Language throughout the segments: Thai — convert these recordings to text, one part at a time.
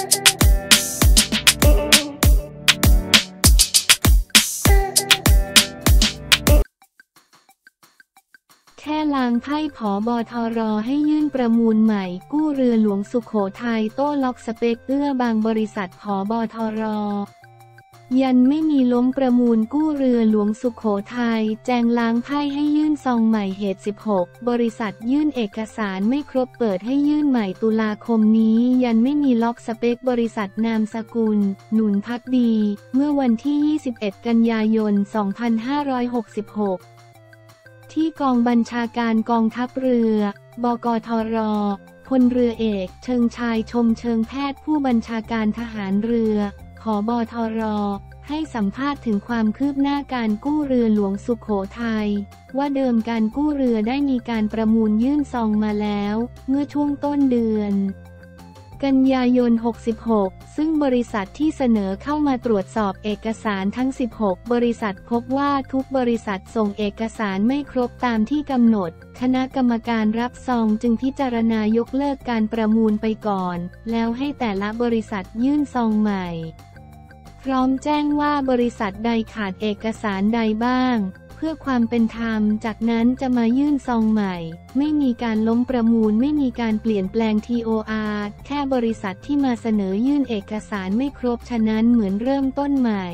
แค่ลางไพ่ผอบอทอรอให้ยื่นประมูลใหม่ กู้เรือหลวงสุขโขทัยโต้ล็อกสเปกเอื้อบางบริษัทผอบอทอรอ ยันไม่มีล้มประมูลกู้เรือหลวงสุขโขทัยแจงล้างไพ่ให้ยื่นซองใหม่เหตุ 16 บริษัทยื่นเอกสารไม่ครบเปิดให้ยื่นใหม่ตุลาคมนี้ ยันไม่มีล็อกสเปคบริษัทนามสกุล หนุนพักดี เมื่อวันที่ 21 กันยายน 2566 ที่กองบัญชาการกองทัพเรือ บกทรพลเรือเอก เชิงชายชมเชิงแพทย์ผู้บัญชาการทหารเรือ ขอบทร ให้สัมภาษณ์ถึงความคืบหน้าการกู้เรือหลวงสุขโขทัย ว่าเดิมการกู้เรือได้มีการประมูลยื่นซองมาแล้ว เมื่อช่วงต้นเดือน กันยายน 66 ซึ่งบริษัทที่เสนอเข้ามาตรวจสอบเอกสารทั้ง 16 บริษัทพบว่าทุกบริษัทส่งเอกสารไม่ครบตามที่กำหนด คณะกรรมการรับซองจึงพิจารณายกเลิกการประมูลไปก่อน แล้วให้แต่ละบริษัทยื่นซองใหม่ พร้อมแจ้งว่าบริษัทใดขาดเอกสารใดบ้าง เพื่อความเป็นธรรม จากนั้นจะมายื่นซองใหม่ ไม่มีการล้มประมูลไม่มีการเปลี่ยนแปลง TOR แค่บริษัทที่มาเสนอยื่นเอกสารไม่ครบฉะนั้นเหมือนเริ่มต้นใหม่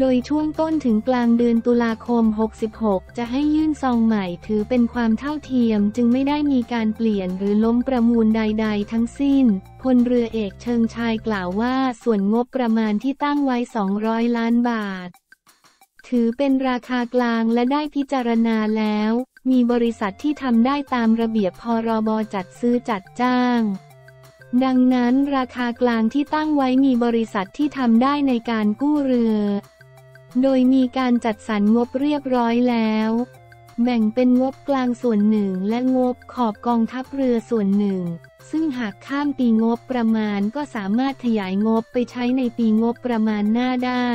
โดยช่วงต้นถึงกลางเดือนตุลาคม 66 จะให้ยื่นซองใหม่ถือเป็นความเท่าเทียมจึงไม่ได้มีการเปลี่ยนหรือล้มประมูลใด ๆ ทั้งสิ้น พลเรือเอกเชิงชายกล่าวว่าส่วนงบประมาณที่ตั้งไว้ 200 ล้านบาท ถือเป็นราคากลางและได้พิจารณาแล้ว มีบริษัทที่ทำได้ตามระเบียบพรบจัดซื้อจัดจ้างดังนั้นราคากลางที่ตั้งไว้มีบริษัทที่ทำได้ในการกู้เรือ โดยมีการจัดสรรงบเรียบร้อยแล้ว แบ่งเป็นงบกลางส่วนหนึ่งและงบขอบกองทัพเรือส่วนหนึ่ง ซึ่งหากข้ามปีงบประมาณก็สามารถขยายงบไปใช้ในปีงบประมาณหน้าได้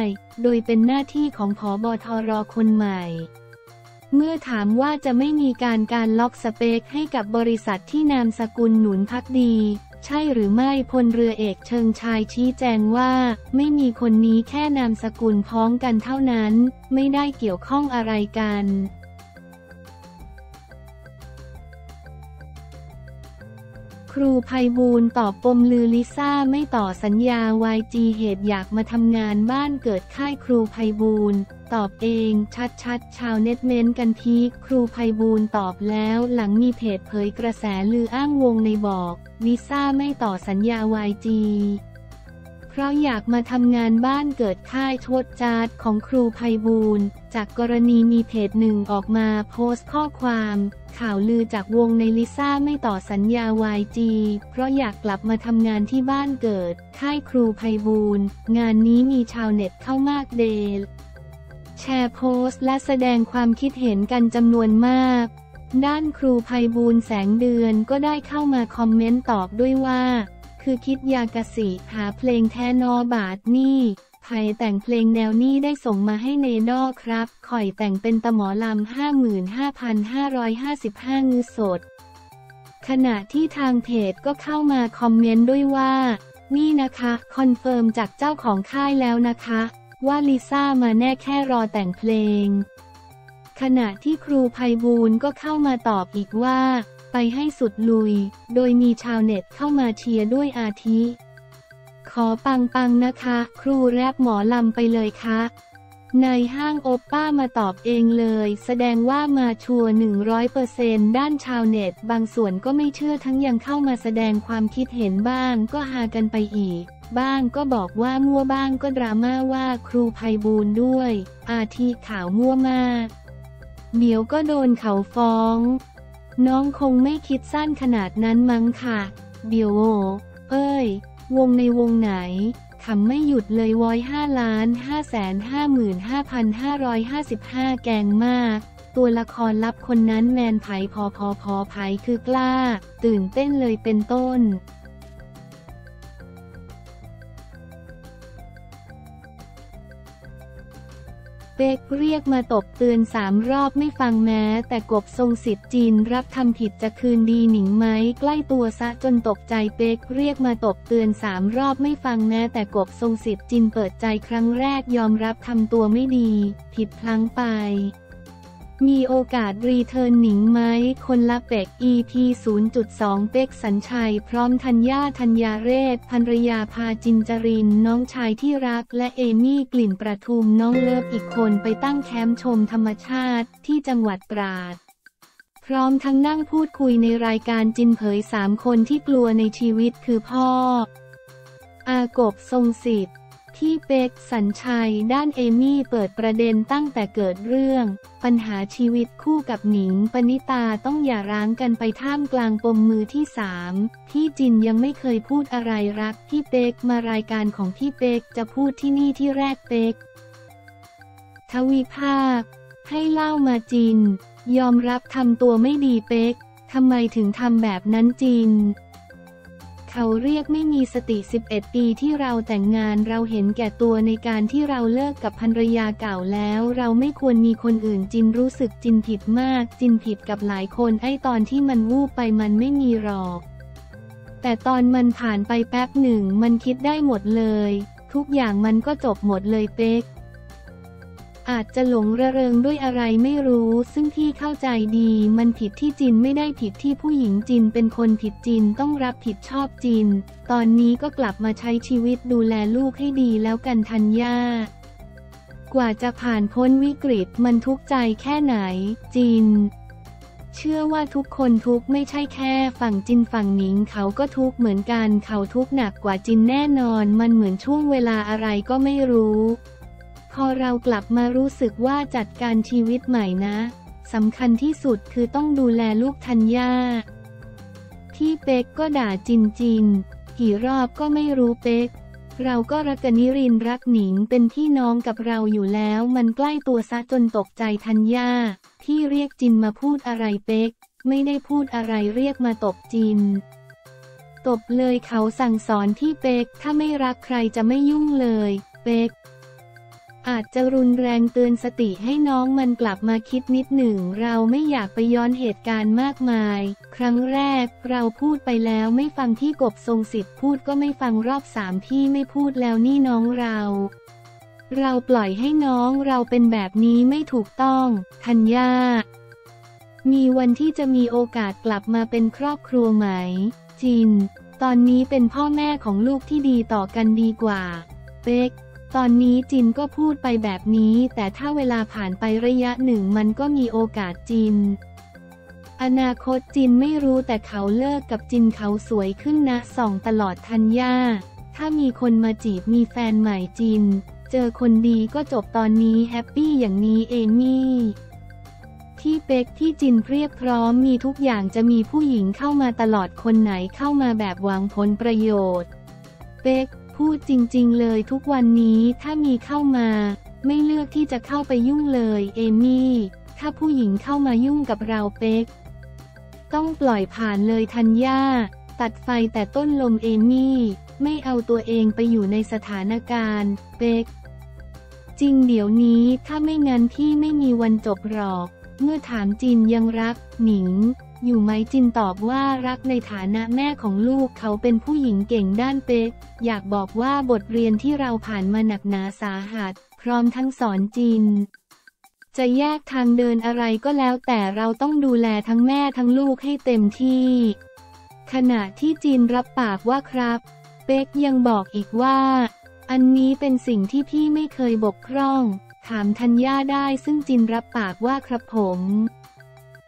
โดยเป็นหน้าที่ของผอบทรคนใหม่เมื่อถามว่าจะไม่มีการการล็อกสเปคให้กับบริษัทที่นามสกุลหนุนพักดี ใช่หรือไม่พลเรือเอกเชิงชายชี้แจงว่า ไม่มีคนนี้แค่นามสกุลพ้องกันเท่านั้น ไม่ได้เกี่ยวข้องอะไรกัน ครูภัยบูลตอบปมลือลิซ่าไม่ต่อสัญญา YG เหตุอยากมาทำงานบ้านเกิดค่ายครูไพบูลย์ตอบเองชัดๆชาวเน็ตเมนต์กันพีคครูไพบูลย์ตอบแล้วหลังมีเพจเผยกระแสลืออ้างวงในบอกลิซ่าไม่ต่อสัญญา YG เพราะอยากมาทำงานบ้านเกิดค่ายโทษจาร์ดของครูไพบูลย์ จากกรณีมีเพจหนึ่งออกมาโพสต์ข้อความ ข่าวลือจากวงในลิซ่าไม่ต่อสัญญา YG เพราะอยากกลับมาทำงานที่บ้านเกิด ค่ายครูภัยบูลงานนี้มีชาวเน็ตเข้ามากเดลแชร์โพสต์และแสดงความคิดเห็นกันจำนวนมาก ด้านครูภัยบูลแสงเดือนก็ได้เข้ามาคอมเมนต์ตอบด้วยว่า คือคิดยากสิหาเพลงแทนอบาทนี่ ไผ่แต่งเพลงแนวนี้ได้ส่งมาให้เนดอครับ ข่อยแต่งเป็นตะหมอลำ55,555งือสด ขณะที่ทางเพจก็เข้ามาคอมเมนต์ด้วยว่า นี่นะคะ คอนเฟิร์มจากเจ้าของค่ายแล้วนะคะ ว่าลิซ่ามาแน่แค่รอแต่งเพลง ขณะที่ครูไพบูลย์ก็เข้ามาตอบอีกว่า ไปให้สุดลุย โดยมีชาวเน็ตเข้ามาเชียร์ด้วยอาทิ ขอปังปังนะคะ ครูแรปหมอลำไปเลยคะในห้างโอปป้ามาตอบเองเลย แสดงว่ามาชัวร์100%ด้านชาวเน็ต บางส่วนก็ไม่เชื่อทั้งยังเข้ามาแสดงความคิดเห็นบ้าง ก็หากันไปอีก บ้างก็บอกว่ามั่วบ้างก็ดราม่าว่าครูภัยบูลย์ด้วย อาทิข่าวมั่วมาก เดี๋ยวก็โดนเขาฟ้อง น้องคงไม่คิดสั้นขนาดนั้นมั้งค่ะ เดี๋ยวโอเอ้ย วงในวงไหนขำไม่หยุดเลยวอย5ล้าน5แสน55,555 แกงมาก ตัวละครลับคนนั้นแมนไผพอพอพอไผคือกล้า ตื่นเต้นเลยเป็นต้น กเรียกมาตบเตือนสามรอบไม่ฟังแม้ แต่กบทรงสิทธิ์จีนรับทำผิดจะคืนดีหนิงไหมใกล้ตัวซะจนตกใจเป๊กเรียกมาตบเตือนสามรอบไม่ฟังแม้แต่กบทรงสิทธิ์จินเปิดใจครั้งแรกยอมรับทำตัวไม่ดี ผิดพลั้งไป มีโอกาส return หนิงไหมคนละเป็ก EP 0.2 เป็กสัญชัย พร้อมธัญญาธัญญาเรศภรรยาพาจินจริน น้องชายที่รักและเอมี่กลิ่นประทุมน้องเลิฟอีกคนไปตั้งแคมป์ชมธรรมชาติที่จังหวัดตราด พร้อมทั้งนั่งพูดคุยในรายการจินเผยสามคนที่กลัวในชีวิตคือพ่อ อากบทรงสิทธิ์ ที่เป็กสัญชัยด้านเอมี่เปิดประเด็นตั้งแต่เกิดเรื่อง ปัญหาชีวิตคู่กับหนิงปณิตาต้องอย่าร้างกันไปท่ามกลางปมมือที่สามพี่จินยังไม่เคยพูดอะไรรักพี่เป็กมารายการของพี่เป็กจะพูดที่นี่ที่แรกเป็กทวีภาค ให้เล่ามาจิน ยอมรับทำตัวไม่ดีเป็กทำไมถึงทำแบบนั้นจิน เขาเรียกไม่มีสติ 11 ปีที่เราแต่งงานเราเห็นแก่ตัวในการที่เราเลิกกับภรรยาเก่าแล้ว เราไม่ควรมีคนอื่นจินรู้สึกจินผิดมาก จินผิดกับหลายคนไอ้ตอนที่มันวูบไปมันไม่มีหรอก แต่ตอนมันผ่านไปแป๊บหนึ่งมันคิดได้หมดเลย ทุกอย่างมันก็จบหมดเลยเป๊ก อาจจะหลงระเริงด้วยอะไรไม่รู้ ซึ่งที่เข้าใจดีมันผิดที่จินไม่ได้ผิดที่ผู้หญิงจินเป็นคนผิดจินต้องรับผิดชอบจิน ตอนนี้ก็กลับมาใช้ชีวิตดูแลลูกให้ดีแล้วกันทัญญากว่าจะผ่านพ้นวิกฤตมันทุกข์ใจแค่ไหน จิน เชื่อว่าทุกคนทุกไม่ใช่แค่ฝั่งจินฝั่งหนิงเขาก็ทุกเหมือนกันเขาทุกหนักกว่าจินแน่นอน มันเหมือนช่วงเวลาอะไรก็ไม่รู้ พอเรากลับมารู้สึกว่าจัดการชีวิตใหม่นะ สำคัญที่สุดคือต้องดูแลลูกทัญญา ที่เป๊กก็ด่าจินจินกี่รอบก็ไม่รู้เป๊ก เราก็รักกนิรินร์รักหนิงเป็นพี่น้องกับเราอยู่แล้ว มันใกล้ตัวซะจนตกใจทัญญา ที่เรียกจินมาพูดอะไรเป๊ก ไม่ได้พูดอะไรเรียกมาตบจินตบเลยเขาสั่งสอนที่เป๊ก ถ้าไม่รักใครจะไม่ยุ่งเลย เป๊ก อาจจะรุนแรงเตือนสติให้น้องมันกลับมาคิดนิดหนึ่ง เราไม่อยากไปย้อนเหตุการณ์มากมาย ครั้งแรกเราพูดไปแล้วไม่ฟังที่กบทรงสิทธิ์พูดก็ไม่ฟังรอบสามพี่ไม่พูดแล้วนี่น้องเรา เราปล่อยให้น้องเราเป็นแบบนี้ไม่ถูกต้องธัญญา มีวันที่จะมีโอกาสกลับมาเป็นครอบครัวไหม จิน ตอนนี้เป็นพ่อแม่ของลูกที่ดีต่อกันดีกว่า เป๊ก ตอนนี้จินก็พูดไปแบบนี้ แต่ถ้าเวลาผ่านไประยะหนึ่งมันก็มีโอกาสจิน อนาคตจินไม่รู้แต่เขาเลิกกับจินเขาสวยขึ้นนะส่องตลอดทัญญาถ้ามีคนมาจีบมีแฟนใหม่จิน เจอคนดีก็จบตอนนี้ happy อย่างนี้เอมี่ที่เป็กที่จินเพียบพร้อมมีทุกอย่างจะมีผู้หญิงเข้ามาตลอดคนไหนเข้ามาแบบหวังผลประโยชน์ เป็ก พูดจริงๆเลยทุกวันนี้ถ้ามีเข้ามา ไม่เลือกที่จะเข้าไปยุ่งเลย เอมี่ ถ้าผู้หญิงเข้ามายุ่งกับเราเป็กต้องปล่อยผ่านเลยทัญญาตัดไฟแต่ต้นลมเอมี่ ไม่เอาตัวเองไปอยู่ในสถานการณ์เป็กจริงเดี๋ยวนี้ถ้าไม่งั้นพี่ไม่มีวันจบหรอก เมื่อถามจินยังรัก หนิง อยู่ไหมจินตอบว่ารักในฐานะแม่ของลูกเขาเป็นผู้หญิงเก่งด้านเป๊กอยากบอกว่าบทเรียนที่เราผ่านมาหนักหนาสาหัส พร้อมทั้งสอนจิน จะแยกทางเดินอะไรก็แล้วแต่เราต้องดูแลทั้งแม่ทั้งลูกให้เต็มที่ ขณะที่จินรับปากว่าครับ เป๊กยังบอกอีกว่า อันนี้เป็นสิ่งที่พี่ไม่เคยบกพร่อง ถามธัญญาได้ซึ่งจินรับปากว่าครับผม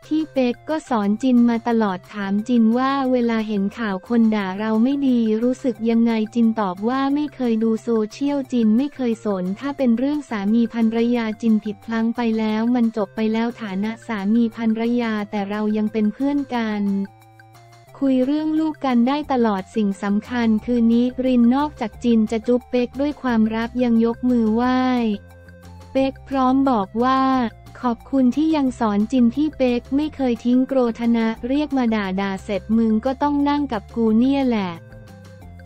ที่เป็กก็สอนจินมาตลอดถามจินว่าเวลาเห็นข่าวคนด่าเราไม่ดีรู้สึกยังไงจินตอบว่าไม่เคยดูโซเชียลจินไม่เคยสน ถ้าเป็นเรื่องสามีภรรยาจินผิดพลั้งไปแล้ว มันจบไปแล้วฐานะสามีภรรยาแต่เรายังเป็นเพื่อนกัน คุยเรื่องลูกกันได้ตลอดสิ่งสำคัญ คือนี้รินนอกจากจินจะจุ๊บเป็กด้วยความรักยังยกมือไหว้ เป็กพร้อมบอกว่า ขอบคุณที่ยังสอนจินที่เป๊กไม่เคยทิ้งโกรธนะ เรียกมาด่าด่าเสร็จมึงก็ต้องนั่งกับกูเนี่ยแหละ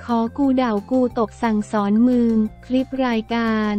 ขอกูเด่ากูตกสั่งสอนมึง คลิปรายการ